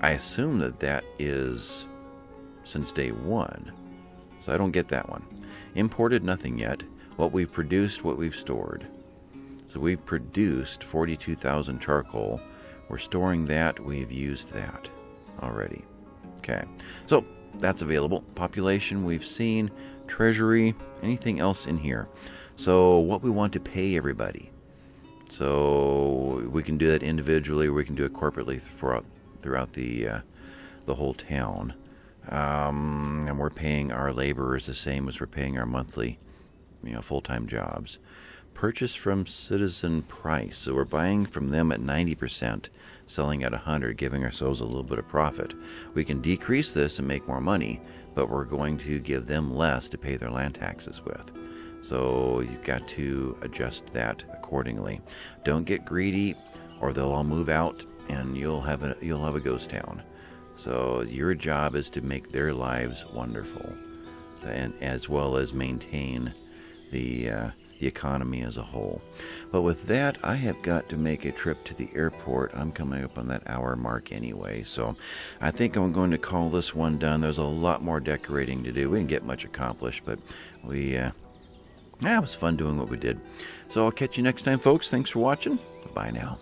A: I assume that that is since day one. So I don't get that one. Imported, nothing yet. What we've produced, what we've stored. So we've produced 42,000 charcoal. We're storing that. We've used that already. Okay. So that's available. Population, we've seen. Treasury, anything else in here. So what we want to pay everybody. So we can do that individually, or we can do it corporately throughout throughout the uh, the whole town. Um, and we're paying our laborers the same as we're paying our monthly, you know, full-time jobs. Purchase from Citizen Price, so we're buying from them at 90%, selling at 100, giving ourselves a little bit of profit. We can decrease this and make more money, but we're going to give them less to pay their land taxes with. So you've got to adjust that accordingly. Don't get greedy, or they'll all move out, and you'll have a you'll have a ghost town. So your job is to make their lives wonderful, and as well as maintain the uh, the economy as a whole. But with that, I have got to make a trip to the airport. I'm coming up on that hour mark anyway, so I think I'm going to call this one done. There's a lot more decorating to do. We didn't get much accomplished, but we. Uh, yeah, it was fun doing what we did. So I'll catch you next time, folks. Thanks for watching. Bye now.